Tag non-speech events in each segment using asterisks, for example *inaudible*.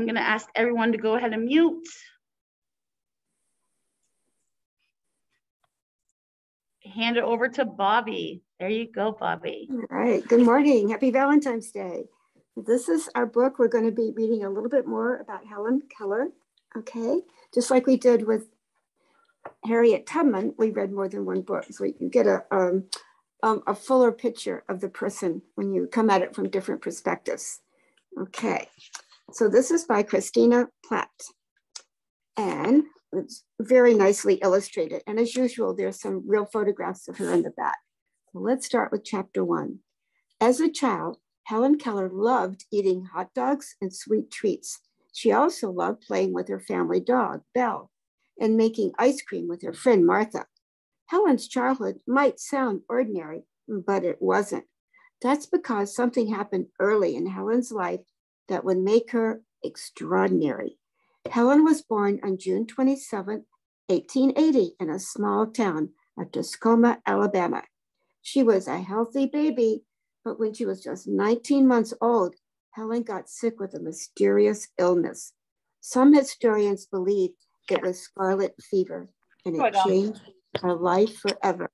I'm gonna ask everyone to go ahead and mute. Hand it over to Bobby. There you go, Bobby. All right, good morning. Happy Valentine's Day. This is our book. We're going to be reading a little bit more about Helen Keller, okay? Just like we did with Harriet Tubman, we read more than one book. So you get a, um, um, a fuller picture of the person when you come at it from different perspectives. Okay, so this is by Christina Platt. And it's very nicely illustrated. And as usual, there's some real photographs of her in the back. So let's start with chapter one. As a child, Helen Keller loved eating hot dogs and sweet treats. She also loved playing with her family dog, Belle, and making ice cream with her friend Martha. Helen's childhood might sound ordinary, but it wasn't. That's because something happened early in Helen's life that would make her extraordinary. Helen was born on June 27, 1880, in a small town of Tuscoma, Alabama. She was a healthy baby, but when she was just 19 months old, Helen got sick with a mysterious illness. Some historians believe it was scarlet fever, and it changed her life forever.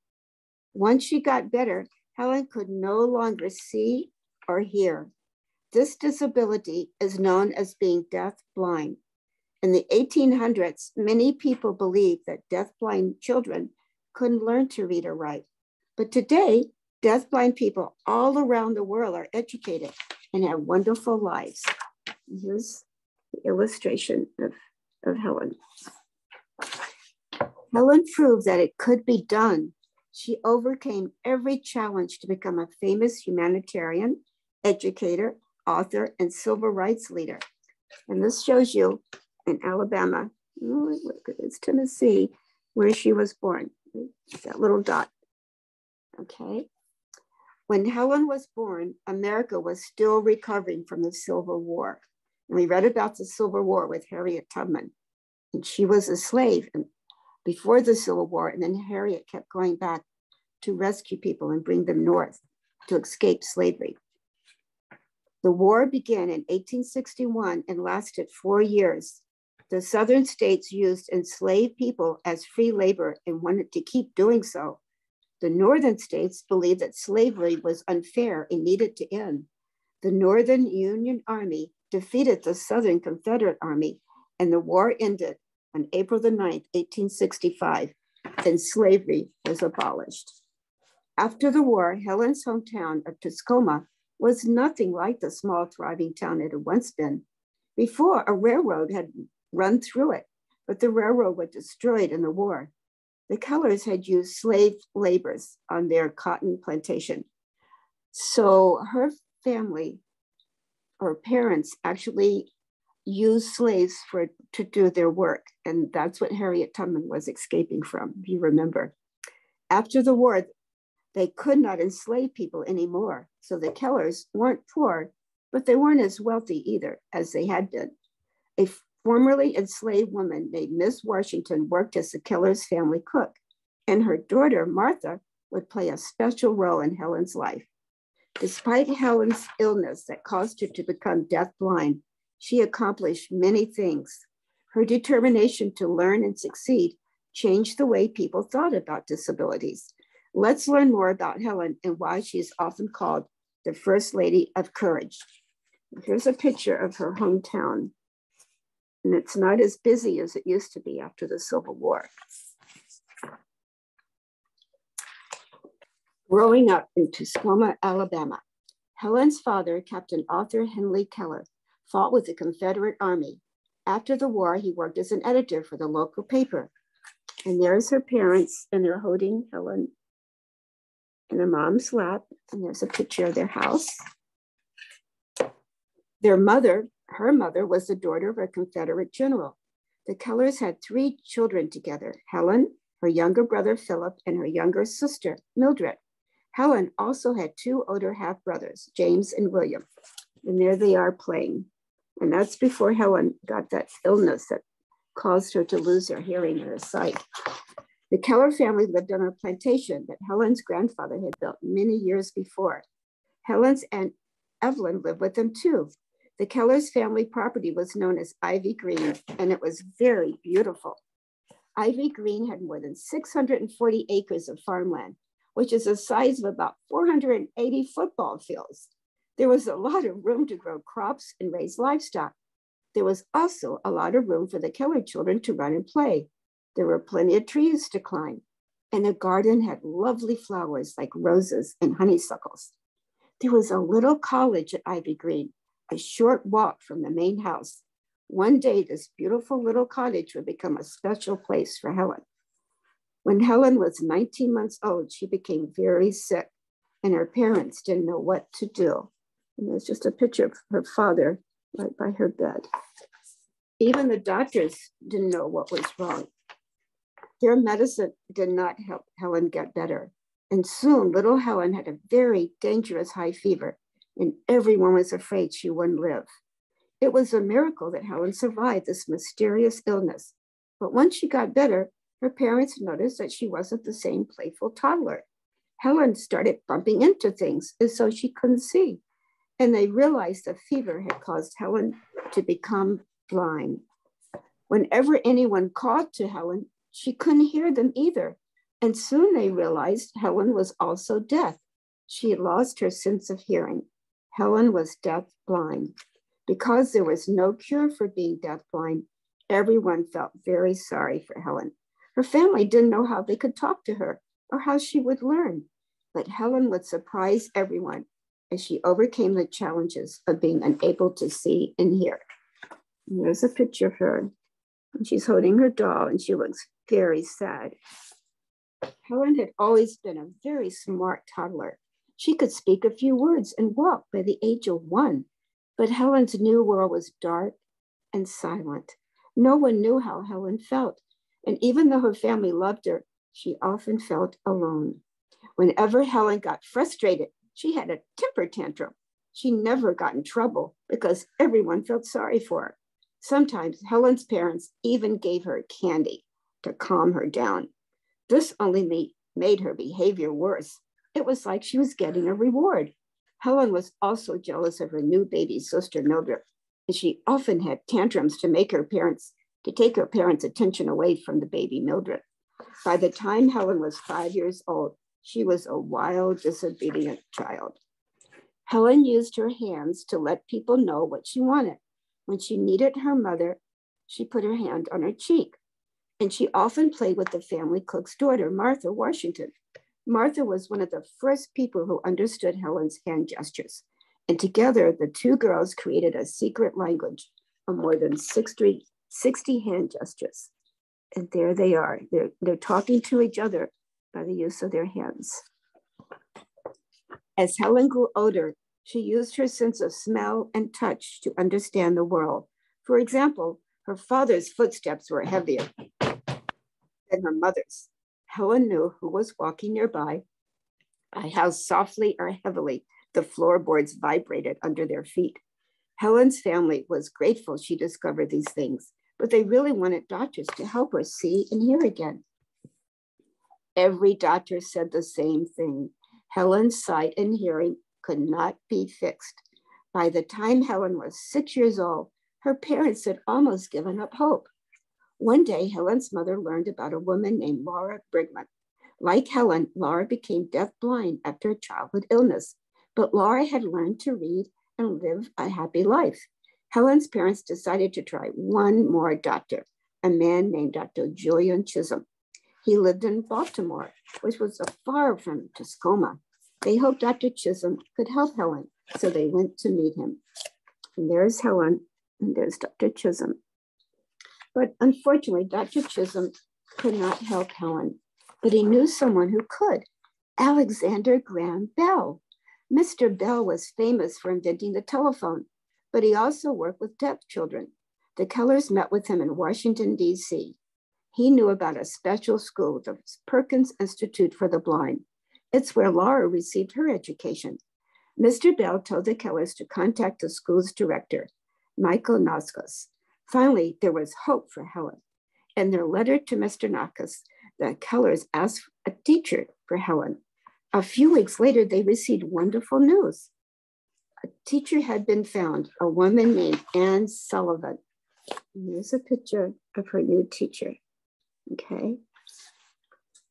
Once she got better, Helen could no longer see or hear. This disability is known as being deaf blind. In the 1800s, many people believed that deaf-blind children couldn't learn to read or write. But today, deaf-blind people all around the world are educated and have wonderful lives. Here's the illustration of, of Helen. Helen proved that it could be done. She overcame every challenge to become a famous humanitarian, educator, author, and civil rights leader. And this shows you in Alabama, oh, it's Tennessee, where she was born. That little dot. Okay. When Helen was born, America was still recovering from the Civil War. And we read about the Civil War with Harriet Tubman. And she was a slave before the Civil War. And then Harriet kept going back to rescue people and bring them north to escape slavery. The war began in 1861 and lasted four years. The Southern states used enslaved people as free labor and wanted to keep doing so. The Northern states believed that slavery was unfair and needed to end. The Northern Union Army defeated the Southern Confederate Army, and the war ended on April the 9th, 1865, and slavery was abolished. After the war, Helen's hometown of Tuscoma was nothing like the small, thriving town it had once been. Before, a railroad had run through it, but the railroad was destroyed in the war. The Kellers had used slave laborers on their cotton plantation. So her family or parents actually used slaves for to do their work. And that's what Harriet Tubman was escaping from, if you remember. After the war, they could not enslave people anymore. So the Kellers weren't poor, but they weren't as wealthy either as they had been. A formerly enslaved woman named Miss Washington worked as the Keller's family cook, and her daughter, Martha, would play a special role in Helen's life. Despite Helen's illness that caused her to become deafblind, she accomplished many things. Her determination to learn and succeed changed the way people thought about disabilities. Let's learn more about Helen and why she is often called the First Lady of Courage. Here's a picture of her hometown. And it's not as busy as it used to be after the Civil War. Growing up in Tuscoma, Alabama, Helen's father, Captain Arthur Henley Keller, fought with the Confederate Army. After the war, he worked as an editor for the local paper. And there's her parents, and they're holding Helen in her mom's lap. And there's a picture of their house. Their mother, her mother, was the daughter of a Confederate general. The Kellers had three children together Helen, her younger brother Philip, and her younger sister Mildred. Helen also had two older half brothers, James and William. And there they are playing. And that's before Helen got that illness that caused her to lose her hearing and her sight. The Keller family lived on a plantation that Helen's grandfather had built many years before. Helen's aunt Evelyn lived with them too. The Keller's family property was known as Ivy Green, and it was very beautiful. Ivy Green had more than 640 acres of farmland, which is the size of about 480 football fields. There was a lot of room to grow crops and raise livestock. There was also a lot of room for the Keller children to run and play. There were plenty of trees to climb, and the garden had lovely flowers like roses and honeysuckles. There was a little college at Ivy Green, a short walk from the main house. One day, this beautiful little cottage would become a special place for Helen. When Helen was 19 months old, she became very sick, and her parents didn't know what to do. And there's just a picture of her father right by her bed. Even the doctors didn't know what was wrong. Their medicine did not help Helen get better. And soon little Helen had a very dangerous high fever, and everyone was afraid she wouldn't live. It was a miracle that Helen survived this mysterious illness. But once she got better, her parents noticed that she wasn't the same playful toddler. Helen started bumping into things as though she couldn't see. And they realized the fever had caused Helen to become blind. Whenever anyone called to Helen, she couldn't hear them either. And soon they realized Helen was also deaf. She lost her sense of hearing. Helen was deaf blind. Because there was no cure for being deafblind, everyone felt very sorry for Helen. Her family didn't know how they could talk to her or how she would learn. But Helen would surprise everyone as she overcame the challenges of being unable to see and hear. There's a picture of her. And she's holding her doll and she looks very sad. Helen had always been a very smart toddler. She could speak a few words and walk by the age of one. But Helen's new world was dark and silent. No one knew how Helen felt. And even though her family loved her, she often felt alone. Whenever Helen got frustrated, she had a temper tantrum. She never got in trouble because everyone felt sorry for her. Sometimes Helen's parents even gave her candy to calm her down. This only made, her behavior worse. It was like she was getting a reward. Helen was also jealous of her new baby sister, Mildred, and she often had tantrums to make her parents, to take her parents' attention away from the baby Mildred. By the time Helen was five years old, she was a wild, disobedient child. Helen used her hands to let people know what she wanted. When she needed her mother, she put her hand on her cheek. And she often played with the family cook's daughter, Martha Washington. Martha was one of the first people who understood Helen's hand gestures. And together, the two girls created a secret language of more than 60, 60 hand gestures. And there they are. They're, they're talking to each other by the use of their hands. As Helen grew older, she used her sense of smell and touch to understand the world. For example, her father's footsteps were heavier than her mother's. Helen knew who was walking nearby by how softly or heavily the floorboards vibrated under their feet. Helen's family was grateful she discovered these things, but they really wanted doctors to help her see and hear again. Every doctor said the same thing. Helen's sight and hearing could not be fixed. By the time Helen was six years old, her parents had almost given up hope. One day, Helen's mother learned about a woman named Laura Bridgman. Like Helen, Laura became deafblind after a childhood illness, but Laura had learned to read and live a happy life. Helen's parents decided to try one more doctor, a man named Dr. Julian Chisholm. He lived in Baltimore, which was far from Tacoma. They hoped Dr. Chisholm could help Helen, so they went to meet him. And there's Helen, and there's Dr. Chisholm. But unfortunately, Dr. Chisholm could not help Helen, but he knew someone who could Alexander Graham Bell. Mr. Bell was famous for inventing the telephone, but he also worked with deaf children. The Kellers met with him in Washington, D.C. He knew about a special school, the Perkins Institute for the Blind. It's where Laura received her education. Mr. Bell told the Kellers to contact the school's director, Michael Nauskas, Finally, there was hope for Helen. In their letter to Mr. Nakas, the Kellers asked a teacher for Helen. A few weeks later, they received wonderful news. a teacher had been found, a woman named Anne Sullivan. Here's a picture of her new teacher. Okay.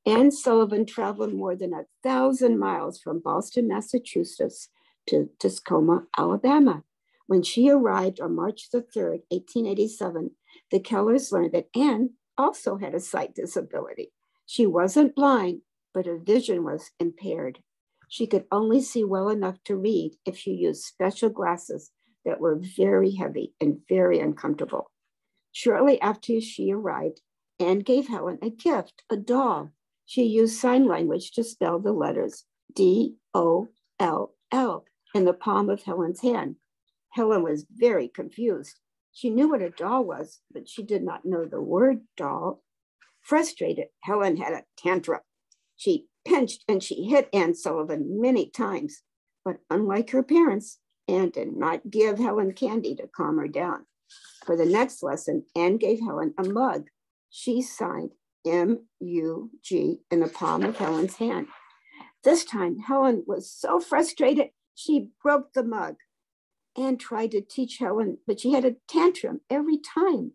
Anne Sullivan traveled more than a thousand miles from Boston, Massachusetts to Tuscoma, Alabama. When she arrived on March the 3rd, 1887, the Kellers learned that Anne also had a sight disability. She wasn't blind, but her vision was impaired. She could only see well enough to read if she used special glasses that were very heavy and very uncomfortable. Shortly after she arrived, Anne gave Helen a gift, a doll. She used sign language to spell the letters D O L L in the palm of Helen's hand. Helen was very confused. She knew what a doll was, but she did not know the word doll. Frustrated, Helen had a tantrum. She pinched and she hit Anne Sullivan many times, but unlike her parents, Anne did not give Helen candy to calm her down. For the next lesson, Anne gave Helen a mug. She signed M U G in the palm of Helen's hand. This time, Helen was so frustrated, she broke the mug. Anne tried to teach Helen, but she had a tantrum every time.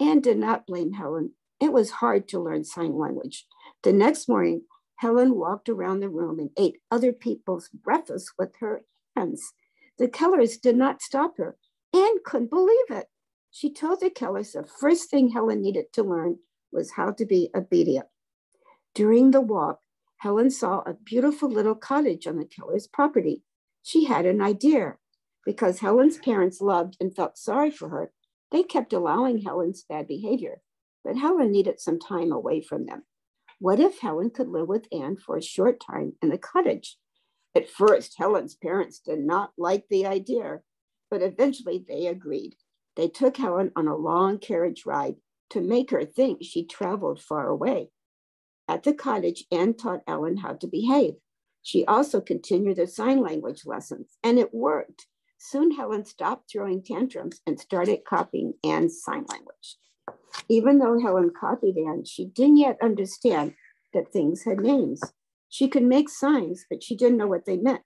Anne did not blame Helen. It was hard to learn sign language. The next morning, Helen walked around the room and ate other people's breakfast with her hands. The Kellers did not stop her. Anne couldn't believe it. She told the Kellers the first thing Helen needed to learn was how to be obedient. During the walk, Helen saw a beautiful little cottage on the Kellers' property. She had an idea. Because Helen's parents loved and felt sorry for her, they kept allowing Helen's bad behavior, but Helen needed some time away from them. What if Helen could live with Anne for a short time in the cottage? At first, Helen's parents did not like the idea, but eventually they agreed. They took Helen on a long carriage ride to make her think she traveled far away. At the cottage, Anne taught Ellen how to behave. She also continued the sign language lessons, and it worked. Soon Helen stopped throwing tantrums and started copying Anne's sign language. Even though Helen copied Anne, she didn't yet understand that things had names. She could make signs, but she didn't know what they meant.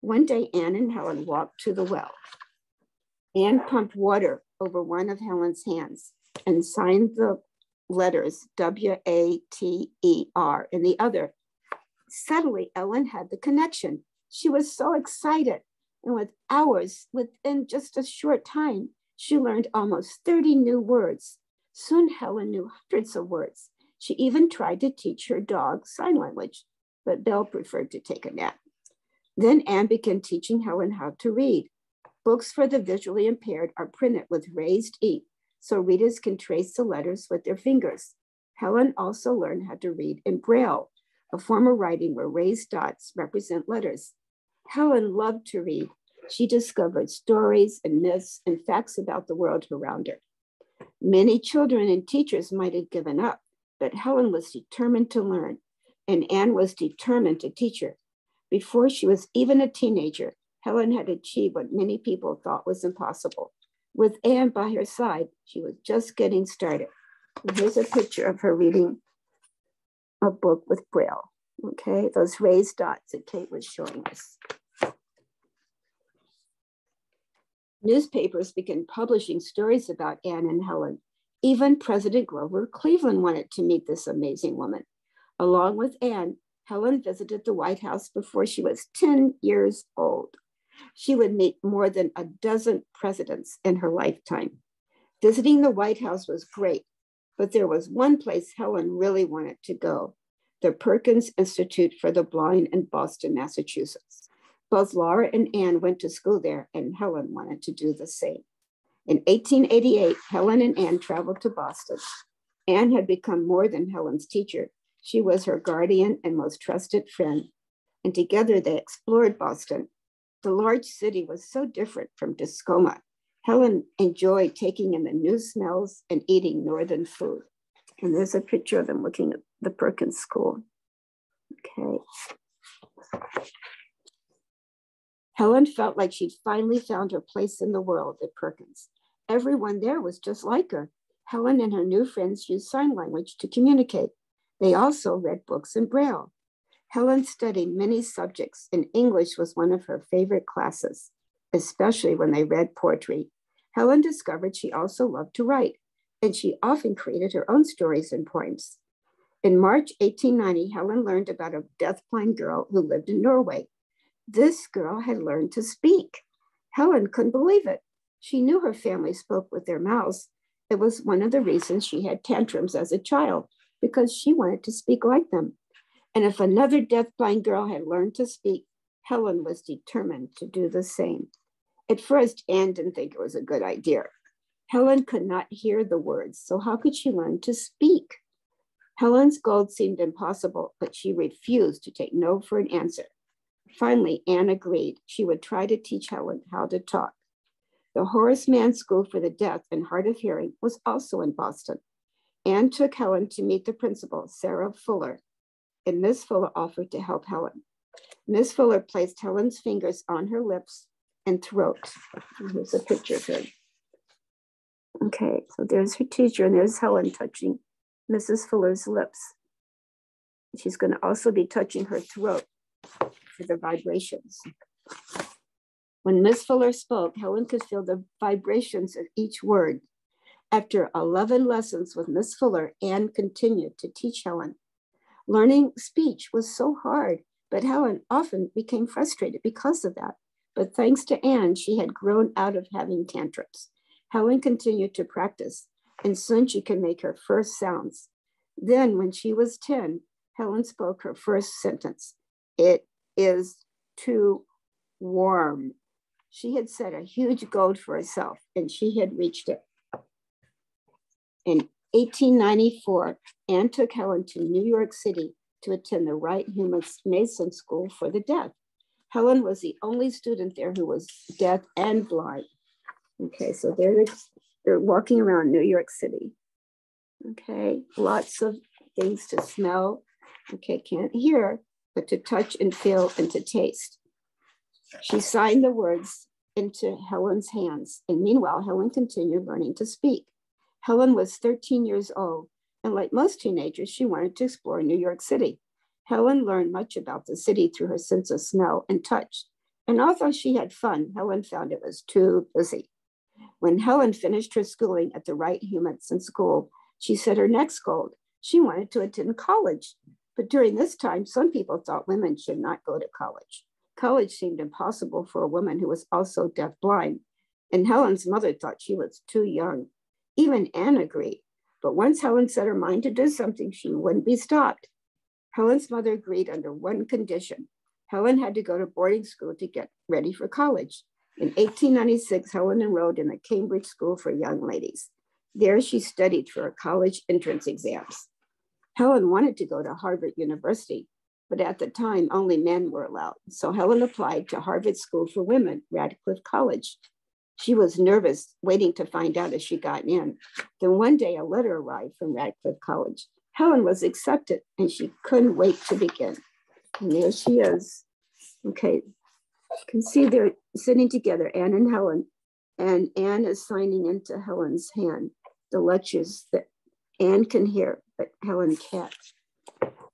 One day, Anne and Helen walked to the well. Anne pumped water over one of Helen's hands and signed the letters W A T E R in the other. Suddenly, Ellen had the connection. She was so excited. And with hours, within just a short time, she learned almost 30 new words. Soon Helen knew hundreds of words. She even tried to teach her dog sign language, but Belle preferred to take a nap. Then Anne began teaching Helen how to read. Books for the visually impaired are printed with raised E, so readers can trace the letters with their fingers. Helen also learned how to read in Braille, a form of writing where raised dots represent letters. Helen loved to read. She discovered stories and myths and facts about the world around her. Many children and teachers might have given up, but Helen was determined to learn, and Anne was determined to teach her. Before she was even a teenager, Helen had achieved what many people thought was impossible. With Anne by her side, she was just getting started. Here's a picture of her reading a book with Braille. Okay, those raised dots that Kate was showing us. Newspapers began publishing stories about Anne and Helen. Even President Grover Cleveland wanted to meet this amazing woman. Along with Anne, Helen visited the White House before she was 10 years old. She would meet more than a dozen presidents in her lifetime. Visiting the White House was great, but there was one place Helen really wanted to go the Perkins Institute for the Blind in Boston, Massachusetts. Both Laura and Anne went to school there, and Helen wanted to do the same. In 1888, Helen and Anne traveled to Boston. Anne had become more than Helen's teacher. She was her guardian and most trusted friend. And together they explored Boston. The large city was so different from Tuscoma. Helen enjoyed taking in the new smells and eating northern food. And there's a picture of them looking at the Perkins School. Okay. Helen felt like she'd finally found her place in the world at Perkins. Everyone there was just like her. Helen and her new friends used sign language to communicate. They also read books in Braille. Helen studied many subjects, and English was one of her favorite classes. especially when they read poetry. Helen discovered she also loved to write, and she often created her own stories and poems. In March 1890, Helen learned about a deafblind girl who lived in Norway. This girl had learned to speak. Helen couldn't believe it. She knew her family spoke with their mouths. It was one of the reasons she had tantrums as a child, because she wanted to speak like them. And if another deafblind girl had learned to speak, Helen was determined to do the same. At first, Anne didn't think it was a good idea. Helen could not hear the words, so how could she learn to speak? Helen's goal seemed impossible, but she refused to take no for an answer. Finally, Anne agreed she would try to teach Helen how to talk. The Horace Mann School for the Deaf and Hard of Hearing was also in Boston. Anne took Helen to meet the principal, Sarah Fuller, and Miss Fuller offered to help Helen. Miss Fuller placed Helen's fingers on her lips and throat. Here's a picture of her. Okay, so there's her teacher, and there's Helen touching Mrs. Fuller's lips. She's going to also be touching her throat for the vibrations. When Miss Fuller spoke, Helen could feel the vibrations of each word. After 11 lessons with Miss Fuller, Anne continued to teach Helen. Learning speech was so hard, but Helen often became frustrated because of that. But thanks to Anne, she had grown out of having tantrums. Helen continued to practice, and soon she could make her first sounds. Then, when she was 10, Helen spoke her first sentence It is too warm. She had set a huge goal for herself, and she had reached it. In 1894, Anne took Helen to New York City to attend the Wright Human Mason School for the Deaf. Helen was the only student there who was deaf and blind. Okay, so they're, they're walking around New York City. Okay, lots of things to smell. Okay, can't hear, but to touch and feel and to taste. She signed the words into Helen's hands, and meanwhile, Helen continued learning to speak. Helen was 13 years old, and like most teenagers, she wanted to explore New York City. Helen learned much about the city through her sense of smell and touch. And although she had fun, Helen found it was too busy. When Helen finished her schooling at the Wright Humason School, she set her next goal. She wanted to attend college. But during this time, some people thought women should not go to college. College seemed impossible for a woman who was also deafblind, and Helen's mother thought she was too young. Even Anne agreed. But once Helen set her mind to do something, she wouldn't be stopped. Helen's mother agreed under one condition. Helen had to go to boarding school to get ready for college. In 1896, Helen enrolled in the Cambridge School for Young Ladies. There she studied for her college entrance exams. Helen wanted to go to Harvard University, but at the time only men were allowed. So Helen applied to Harvard School for Women, Radcliffe College. She was nervous, waiting to find out if she got in. Then one day a letter arrived from Radcliffe College. Helen was accepted and she couldn't wait to begin. And there she is. Okay, you can see they're sitting together, Anne and Helen, and Anne is signing into Helen's hand the lectures that Anne can hear, but Helen can't.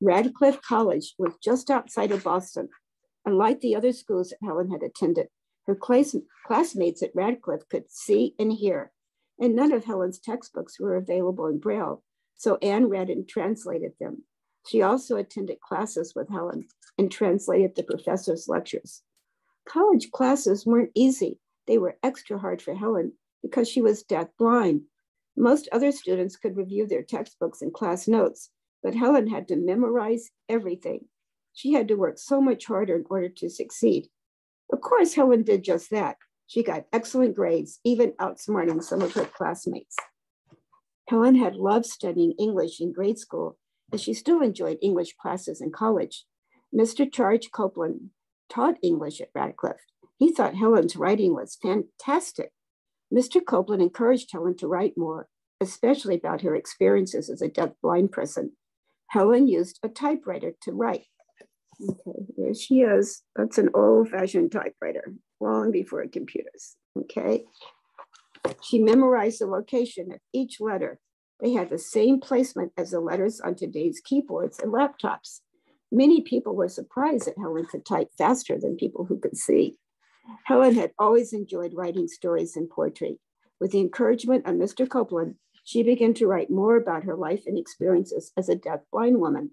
Radcliffe College was just outside of Boston. Unlike the other schools that Helen had attended, her class, classmates at Radcliffe could see and hear, and none of Helen's textbooks were available in Braille, so Anne read and translated them. She also attended classes with Helen and translated the professor's lectures. College classes weren't easy. They were extra hard for Helen because she was deaf blind. Most other students could review their textbooks and class notes, but Helen had to memorize everything. She had to work so much harder in order to succeed. Of course, Helen did just that. She got excellent grades, even outsmarting some of her classmates. Helen had loved studying English in grade school, and she still enjoyed English classes in college. Mr. Charles Copeland taught English at Radcliffe. He thought Helen's writing was fantastic. Mr. Copeland encouraged Helen to write more, especially about her experiences as a deaf-blind person. Helen used a typewriter to write. Okay, there she is. That's an old-fashioned typewriter, long before computers. Okay, she memorized the location of each letter. They had the same placement as the letters on today's keyboards and laptops. Many people were surprised that Helen could type faster than people who could see. Helen had always enjoyed writing stories and poetry. With the encouragement of Mr. Copeland, she began to write more about her life and experiences as a deaf-blind woman.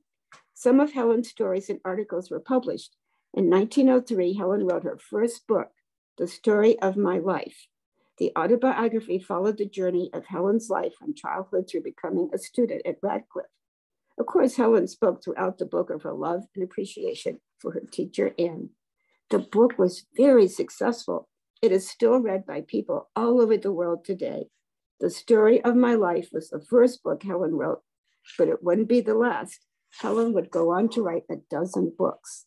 Some of Helen's stories and articles were published. In 1903, Helen wrote her first book, The Story of My Life. The autobiography followed the journey of Helen's life from childhood through becoming a student at Radcliffe. Of course, Helen spoke throughout the book of her love and appreciation for her teacher, Anne. The book was very successful. It is still read by people all over the world today. The story of my life was the first book Helen wrote, but it wouldn't be the last. Helen would go on to write a dozen books.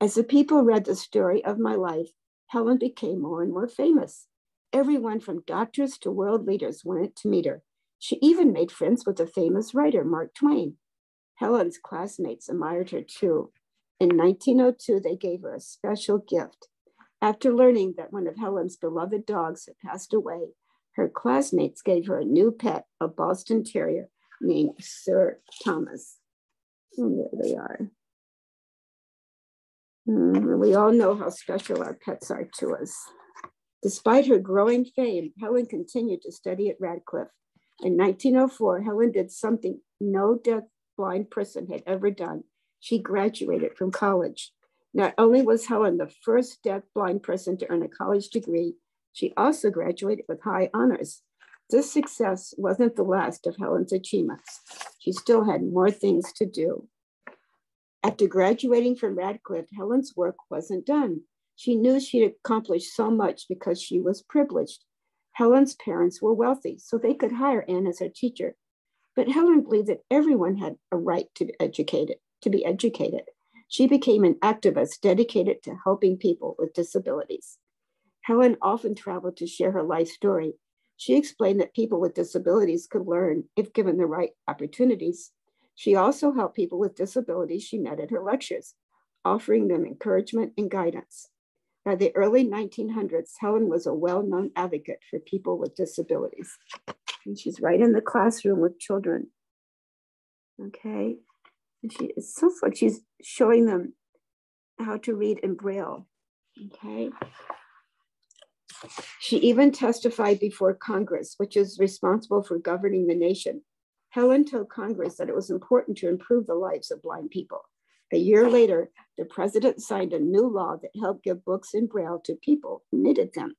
As the people read the story of my life, Helen became more and more famous. Everyone from doctors to world leaders wanted to meet her. She even made friends with the famous writer Mark Twain. Helen's classmates admired her too. In 1902, they gave her a special gift. After learning that one of Helen's beloved dogs had passed away, her classmates gave her a new pet, a Boston Terrier named Sir Thomas. And there they are. Mm, we all know how special our pets are to us. Despite her growing fame, Helen continued to study at Radcliffe. In 1904, Helen did something no deaf blind person had ever done. She graduated from college. Not only was Helen the first deaf blind person to earn a college degree, she also graduated with high honors. This success wasn't the last of Helen's achievements. She still had more things to do. After graduating from Radcliffe, Helen's work wasn't done. She knew she'd accomplished so much because she was privileged. Helen's parents were wealthy, so they could hire Anne as her teacher. But Helen believed that everyone had a right to be educated, to be educated. She became an activist dedicated to helping people with disabilities. Helen often traveled to share her life story. She explained that people with disabilities could learn if given the right opportunities. She also helped people with disabilities she met at her lectures, offering them encouragement and guidance. By the early 1900s, Helen was a well-known advocate for people with disabilities. And she's right in the classroom with children. Okay. And she it's so fun. She's showing them how to read in Braille. Okay. She even testified before Congress, which is responsible for governing the nation. Helen told Congress that it was important to improve the lives of blind people. A year later, the president signed a new law that helped give books in Braille to people who needed them.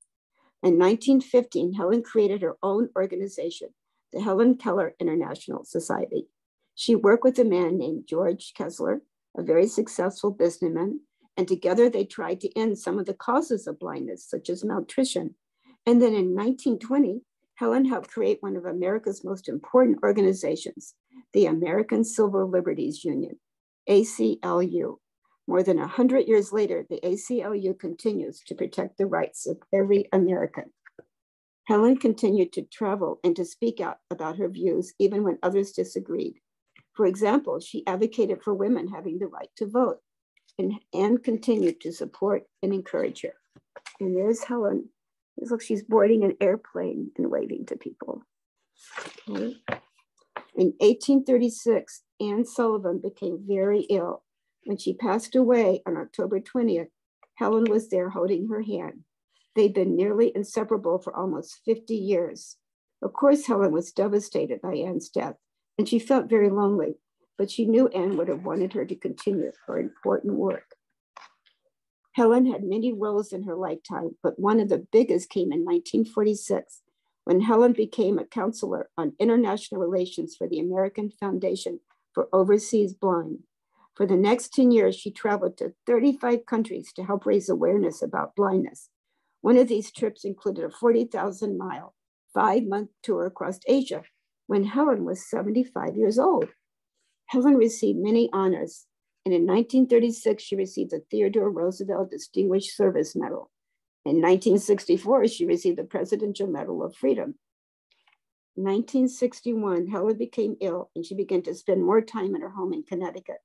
In 1915, Helen created her own organization, the Helen Keller International Society. She worked with a man named George Kessler, a very successful businessman, and together they tried to end some of the causes of blindness, such as malnutrition. And then in 1920, Helen helped create one of America's most important organizations, the American Civil Liberties Union, ACLU. More than 100 years later, the ACLU continues to protect the rights of every American. Helen continued to travel and to speak out about her views even when others disagreed. For example, she advocated for women having the right to vote and, and continued to support and encourage her. And there's Helen. Looks like she's boarding an airplane and waving to people. Okay. In 1836, Anne Sullivan became very ill when she passed away on October 20th, Helen was there holding her hand. They'd been nearly inseparable for almost 50 years. Of course, Helen was devastated by Anne's death, and she felt very lonely, but she knew Anne would have wanted her to continue her important work. Helen had many roles in her lifetime, but one of the biggest came in 1946 when Helen became a counselor on international relations for the American Foundation for Overseas Blind. For the next 10 years, she traveled to 35 countries to help raise awareness about blindness. One of these trips included a 40,000 mile, five month tour across Asia when Helen was 75 years old. Helen received many honors, and in 1936, she received the Theodore Roosevelt Distinguished Service Medal. In 1964, she received the Presidential Medal of Freedom. In 1961, Helen became ill and she began to spend more time in her home in Connecticut.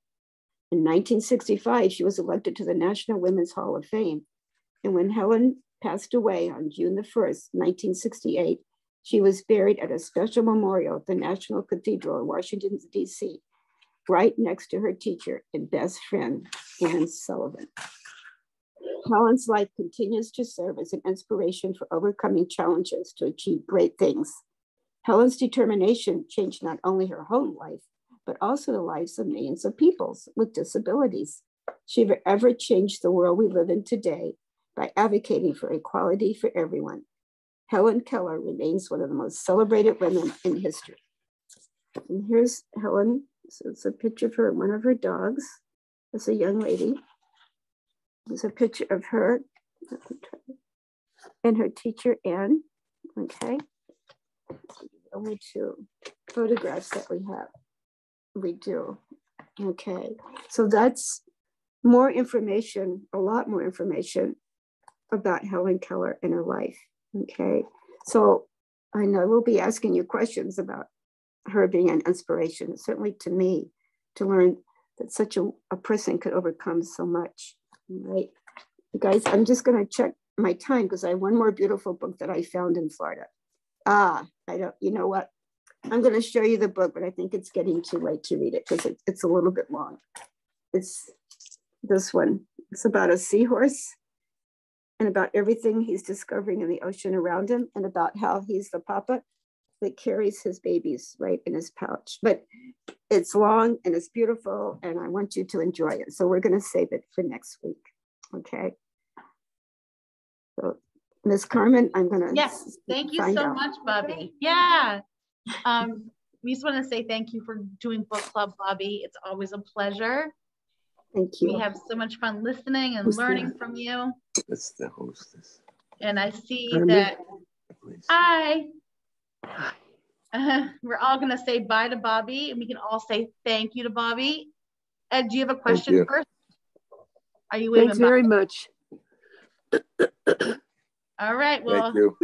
In 1965, she was elected to the National Women's Hall of Fame. And when Helen passed away on June the 1st, 1968, she was buried at a special memorial at the National Cathedral in Washington, D.C., right next to her teacher and best friend, Anne Sullivan. Helen's life continues to serve as an inspiration for overcoming challenges to achieve great things. Helen's determination changed not only her own life, but also the lives of millions of peoples with disabilities. She ever changed the world we live in today by advocating for equality for everyone. Helen Keller remains one of the most celebrated women in history. And here's Helen. So it's a picture of her, one of her dogs. It's a young lady. It's a picture of her and her teacher, Anne. Okay. Only two photographs that we have. We do. Okay. So that's more information, a lot more information about Helen Keller and her life. Okay. So I know we'll be asking you questions about her being an inspiration, certainly to me, to learn that such a, a person could overcome so much. Right. You guys, I'm just going to check my time because I have one more beautiful book that I found in Florida. Ah, I don't, you know what? I'm going to show you the book, but I think it's getting too late to read it because it, it's a little bit long. It's this one. It's about a seahorse and about everything he's discovering in the ocean around him and about how he's the papa that carries his babies right in his pouch. But it's long and it's beautiful, and I want you to enjoy it. So we're going to save it for next week. Okay. So, Miss Carmen, I'm going to. Yes, thank you so out. much, Bobby. Yeah. Um, we just want to say thank you for doing book club, Bobby. It's always a pleasure. Thank you. We have so much fun listening and Who's learning that? from you. That's the hostess. And I see Carmen. that. Please. Hi. Uh, *laughs* we're all going to say bye to Bobby, and we can all say thank you to Bobby. Ed, do you have a question first? Are you Thanks very Bobby? much. *coughs* All right. Well, thank you.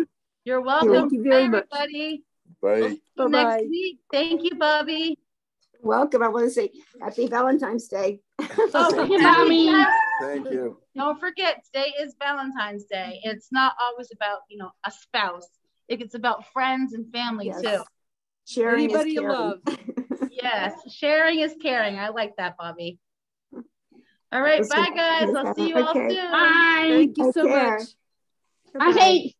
You're welcome. Thank you very much. Everybody. Bye. We'll next week. Thank you, Bobby. Welcome. I want to say happy Valentine's Day. *laughs* Oh, mommy. Thank you. Don't forget, today is Valentine's Day. It's not always about, you know, a spouse. It's about friends and family yes. too. Sharing Anybody you love. *laughs* yes, sharing is caring. I like that, Bobby. All right, bye guys. I'll see you all soon. Bye. Thank you so much. I hate